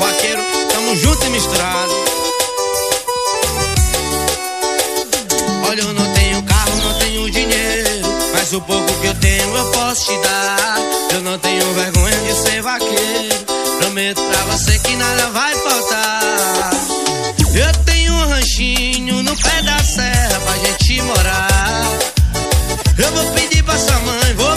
vaqueiro, tamo junto e misturado. Olha, eu não tenho carro, não tenho dinheiro, mas o pouco que eu tenho eu posso te dar. Eu não tenho vergonha de ser vaqueiro, prometo pra você que nada vai faltar. Eu tenho um ranchinho no pé da serra pra gente morar. Eu vou pedir pra sua mãe, vou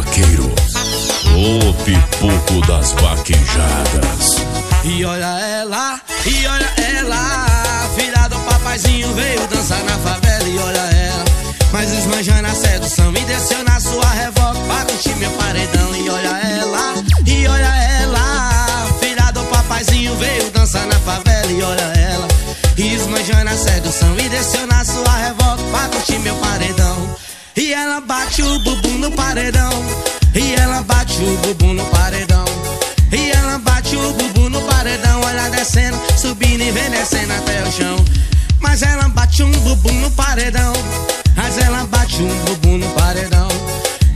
Vaqueiro, o pipoco das vaquejadas. E olha ela, e olha ela, filha do papaizinho veio dançar na favela e olha ela. Mas esmanjando a sedução me desceu na sua revolta pra curtir meu paredão e olha ela, e olha ela, filha do papaizinho veio dançar na favela e olha ela. E esmanjando a sedução me desceu na sua revolta pra curtir meu paredão. E ela bate o bumbum no paredão, e ela bate o bumbum no paredão. E ela bate o bumbum no paredão, olha descendo, subindo e vem descendo até o chão. Mas ela bate um bumbum no paredão, mas ela bate um bumbum no paredão.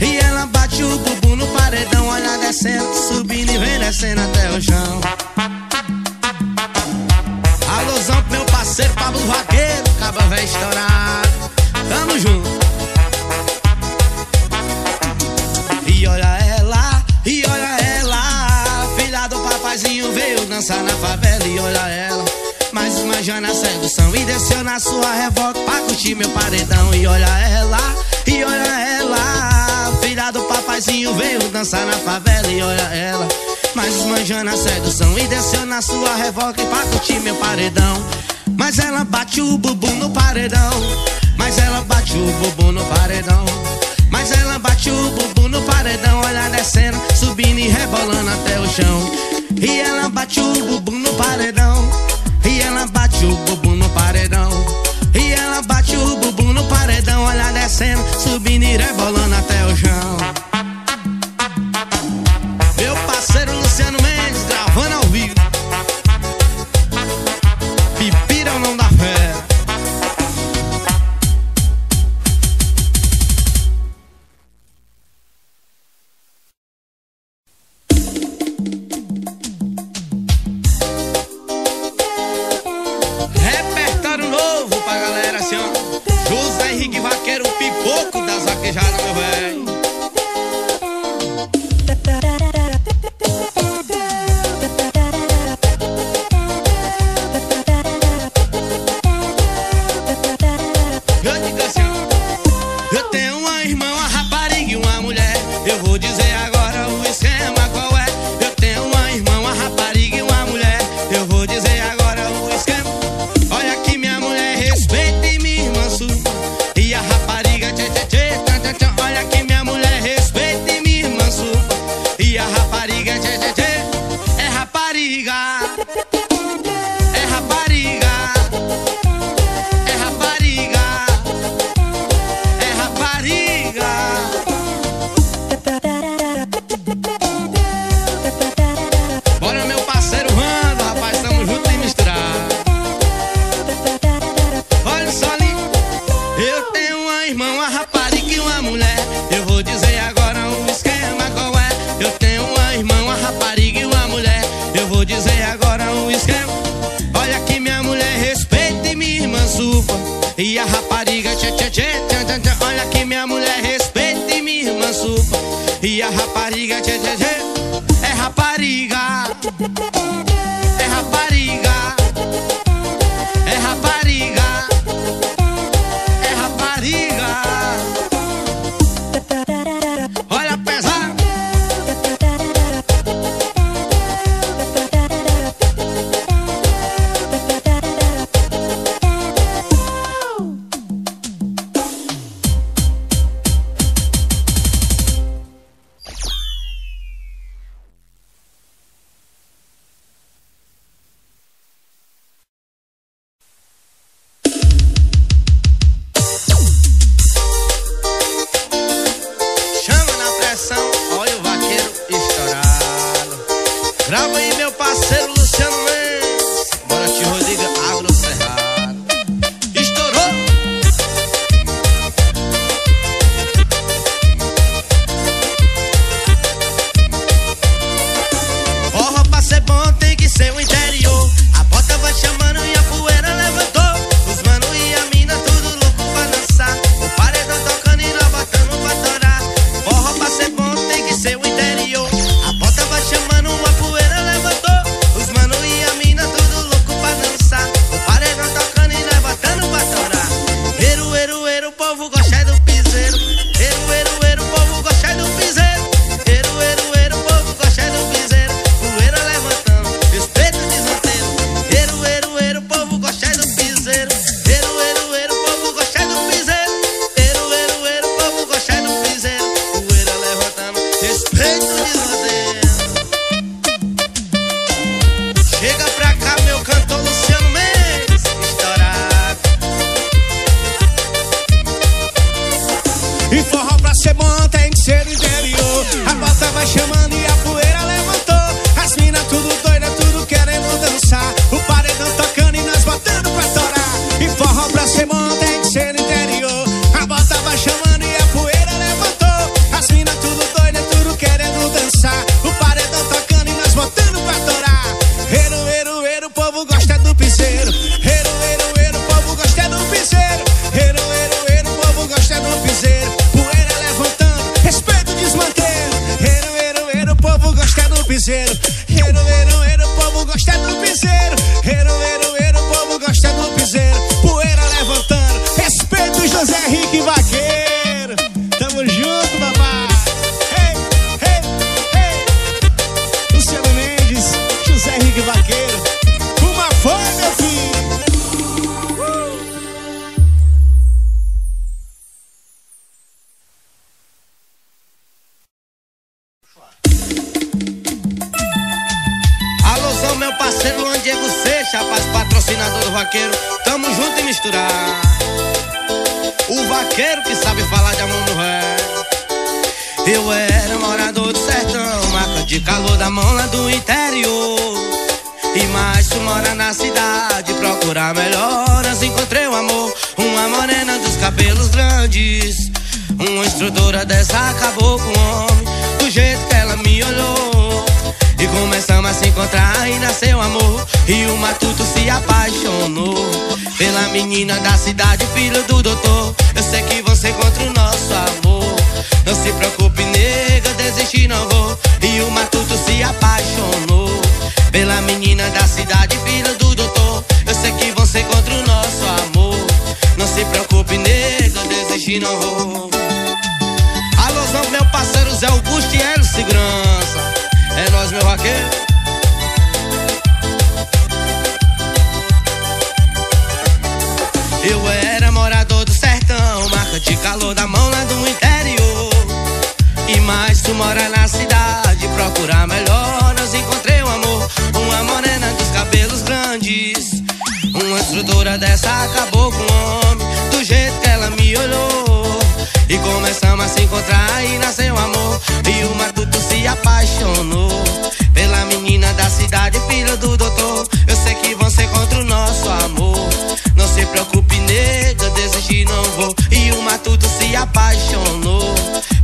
E ela bate o bumbum no paredão, olha descendo, subindo e vem descendo até o chão. Alusão pro meu parceiro Pablo Vaqueiro, acaba vai estourar. Tamo junto. Dançar na favela e olha ela. Mas esmanjando a sedução e desceu na sua revolta pra curtir meu paredão. E olha ela, e olha ela, filha do papaizinho veio dançar na favela e olha ela. Mas esmanjando a sedução e desceu na sua revolta pra curtir meu paredão. Mas ela bate o bumbum no paredão. Mas ela bate o bumbum no paredão. Mas ela bate o bumbum no paredão, olha descendo, subindo e rebolando até o chão. E ela bate o bumbum no paredão. E ela bate o bumbum no paredão. E ela bate o bumbum no paredão, olha descendo, subindo e rebolando até o chão. E a rapariga tchê tchê tchê. Olha que minha mulher respeita e minha irmã sufa. E a rapariga tchê tchê tchê. É rapariga. É rapariga. Pfizer Mais tu mora na cidade, procurar melhoras, encontrei o amor. Uma morena dos cabelos grandes. Uma instrutora dessa acabou com o homem, do jeito que ela me olhou. E começamos a se encontrar e nasceu amor. E o matuto se apaixonou pela menina da cidade, filho do doutor. Eu sei que você encontra o nosso amor. Não se preocupe, nega, desistir não vou. E o matuto se apaixonou pela menina da cidade, filho do doutor. Eu sei que você encontra o nosso amor. Não se preocupe, nega, desistir não vou. Alôzão, meu parceiro Zé Augusto e Hélio Segurança. É nós, meu vaqueiro. Dessa acabou com o homem, do jeito que ela me olhou. E começamos a se encontrar e nasceu amor. E o matuto se apaixonou pela menina da cidade, filha do doutor. Eu sei que você contra o nosso amor. Não se preocupe, nega, desistir não vou. E o matuto se apaixonou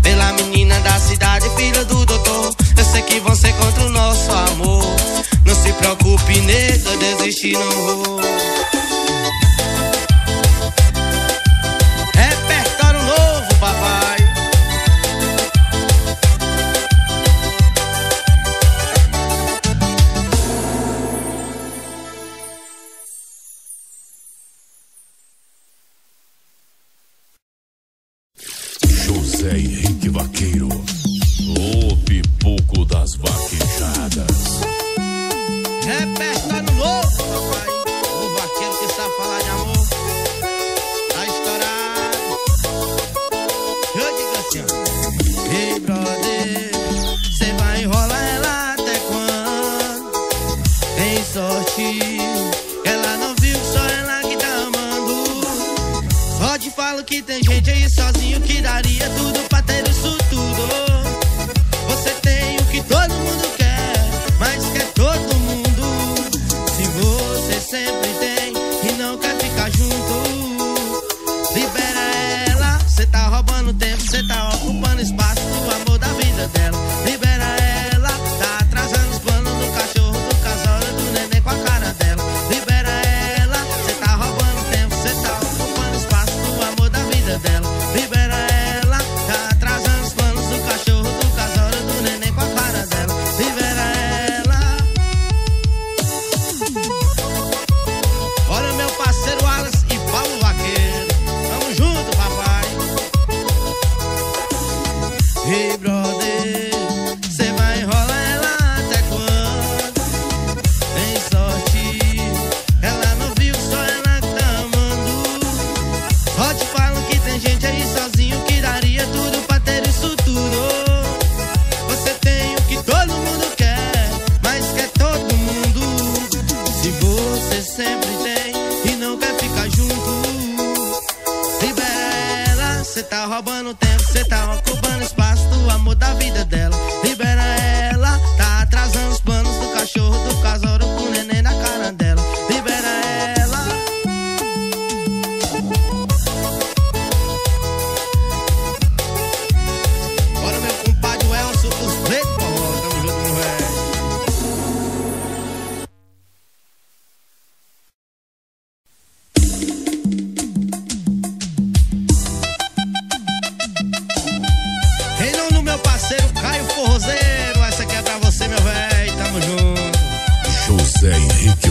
pela menina da cidade, filha do doutor. Eu sei que vão ser contra o nosso amor. Não se preocupe, nega, desistir não vou. ficar junto. Libera ela, cê tá roubando tempo, cê tá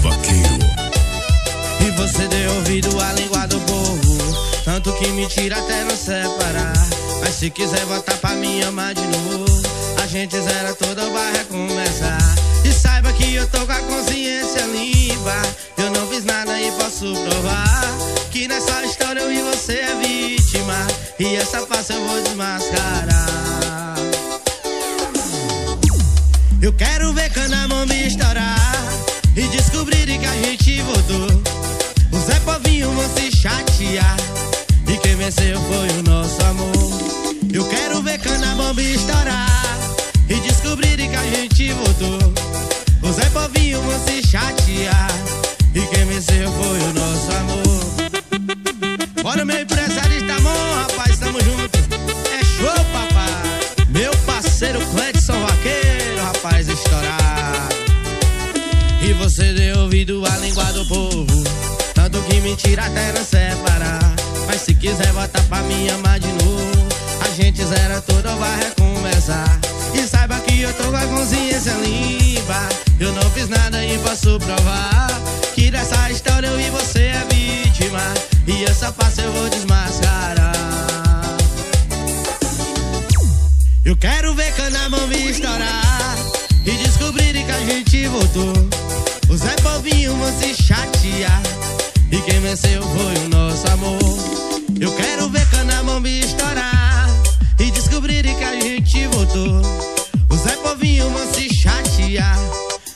vaqueiro. E você deu ouvido à língua do povo, tanto que me tira até não separar. Mas se quiser voltar pra me amar de novo, a gente zera toda, vai recomeçar. E saiba que eu tô com a consciência limpa, eu não fiz nada e posso provar. Que nessa é história eu e você é vítima, e essa face eu vou desmascarar. Eu quero ver Canamambi estourar descobrirem que a gente mudou, O Zé Povinho vão se chatear. E quem venceu foi o nosso amor. Eu quero ver cana Canabamba estourar e descobrirem que a gente mudou, O Zé Povinho vão se chatear. E quem venceu foi o nosso amor. Olha o meu empresário está você deu ouvido à língua do povo. Tanto que mentira até não separar. Mas se quiser voltar pra me amar de novo, a gente zera tudo, vai recomeçar. E saiba que eu tô com a consciência limpa. Eu não fiz nada e posso provar que dessa história eu e você é vítima. E essa face eu vou desmascarar. Eu quero ver cana mão me estourar e descobrir que a gente voltou. O Zé Povinho vão se chatear. E quem venceu foi o nosso amor. Eu quero ver cana-momba estourar e descobrir que a gente votou. O Zé Povinho vão se chatear.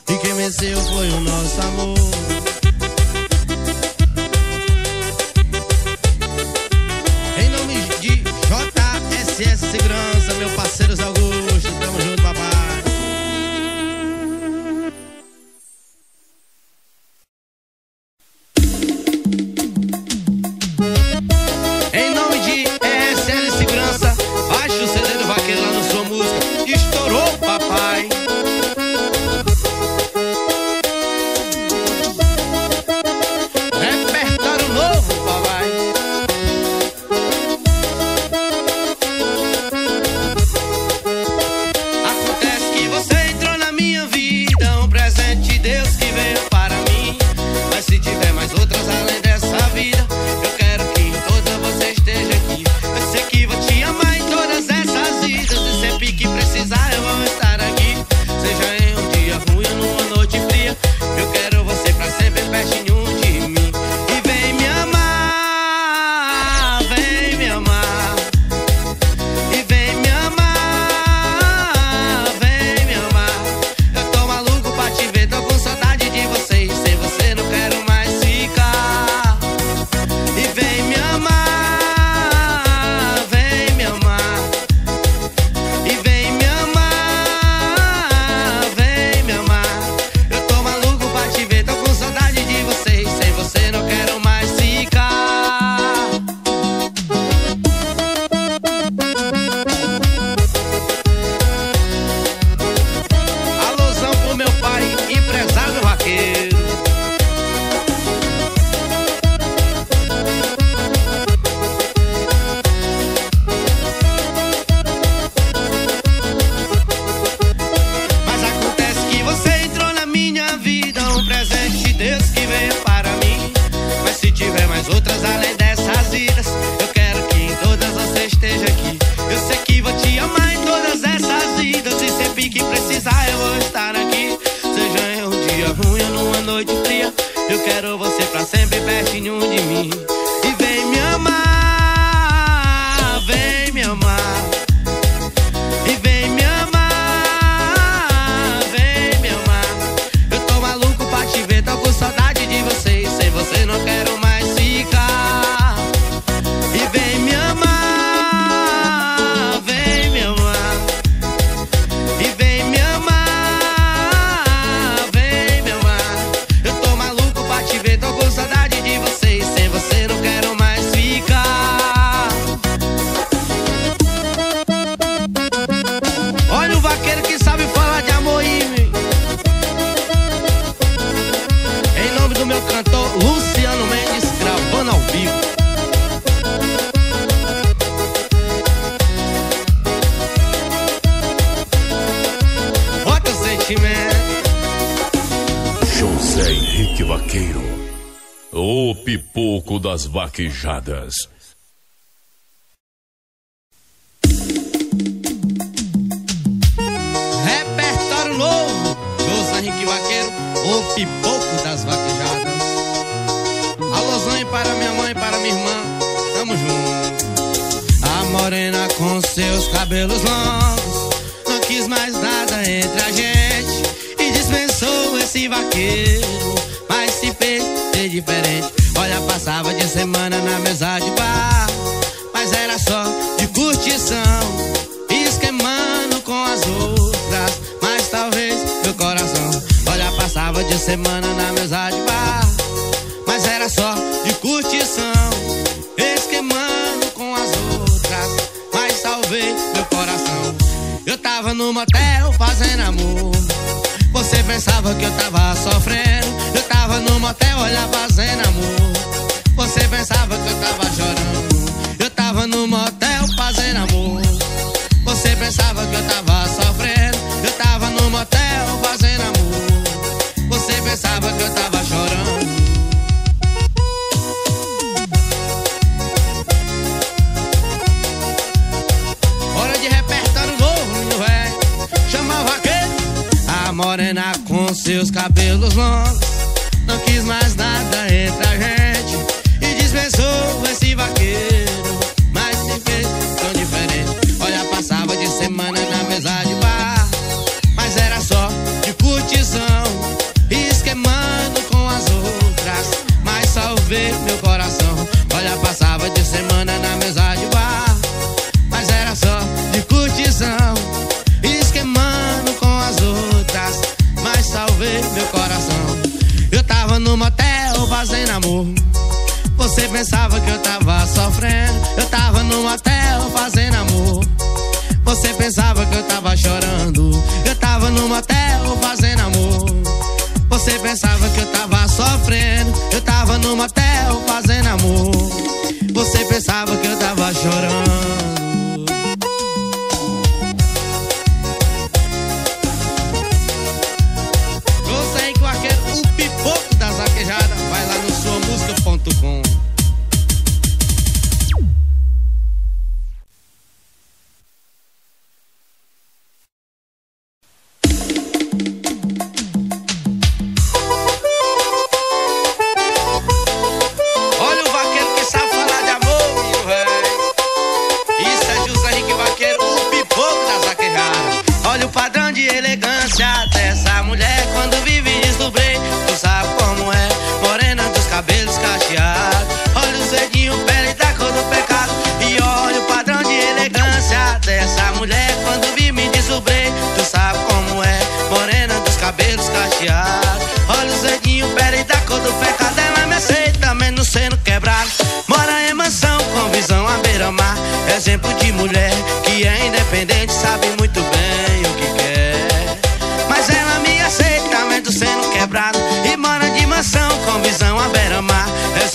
E quem venceu foi o nosso amor. Em nome de JSS Segurança. Das vaquejadas. Repertório novo, José Henrique Vaqueiro, o pipoco das vaquejadas. Alôzão para minha mãe, para minha irmã, tamo junto. A morena com seus cabelos longos, não quis mais nada entre a gente e dispensou esse vaqueiro, mas se fez ser diferente. Olha, passava de semana na mesa de bar, mas era só de curtição, esquemando com as outras, mas talvez meu coração. Olha, passava de semana na mesa de bar, mas era só de curtição, esquemando com as outras, mas talvez meu coração. Eu tava no motel fazendo amor. Você pensava que eu tava sofrendo. Tava no motel, fazendo amor. Você pensava que eu tava chorando. Eu tava no motel fazendo amor. Você pensava que eu tava sofrendo. Eu tava no motel fazendo amor. Você pensava que eu tava chorando. Morena com seus cabelos longos. Mais nada entre a gente. E dispensou pensava que eu tava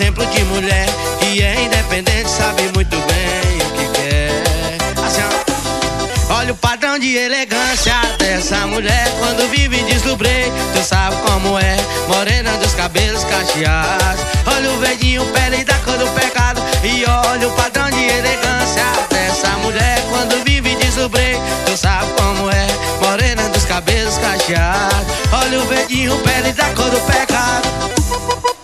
Exemplo de mulher que é independente, sabe muito bem o que quer. Assim. Olha o padrão de elegância dessa mulher quando vive deslubrei. Tu sabe como é, morena dos cabelos cacheados. Olha o verdinho, pele da cor do pecado. E olha o padrão de elegância dessa mulher quando vive deslubrei. Tu sabe como é, morena dos cabelos cacheados. Olha o verdinho, pele da cor do pecado.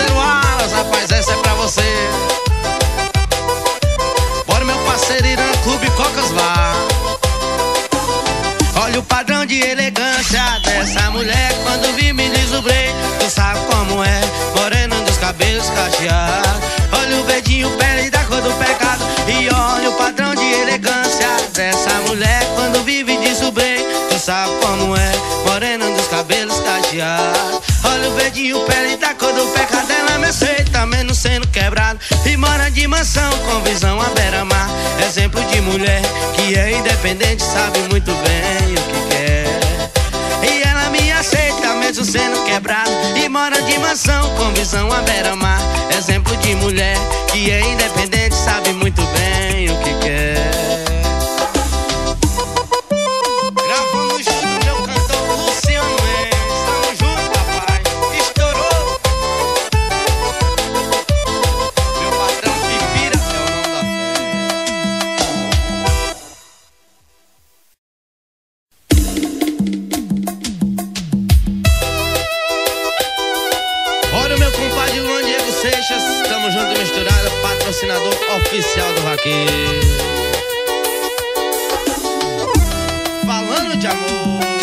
Parceiro Alas, rapaz, essa é pra você. Bora, meu parceiro Irã Clube Cocas Bar. Olha o padrão de elegância dessa mulher quando vi me desubrei. Tu sabe como é, morena dos cabelos cacheados. Olha o verdinho, pele da cor do pecado. E olha o padrão de elegância dessa mulher quando vive desubrei. Tu sabe como é, morena dos cabelos cacheados. Verdinho, pele da cor do pecado. Ela me aceita, menos sendo quebrado. E mora de mansão com visão à beira-mar. Exemplo de mulher que é independente, sabe muito bem o que quer. E ela me aceita, mesmo sendo quebrado. E mora de mansão com visão à beira-mar. Exemplo de mulher que é independente, sabe muito bem o que quer. patrocinador oficial do Raquel. Falando de amor.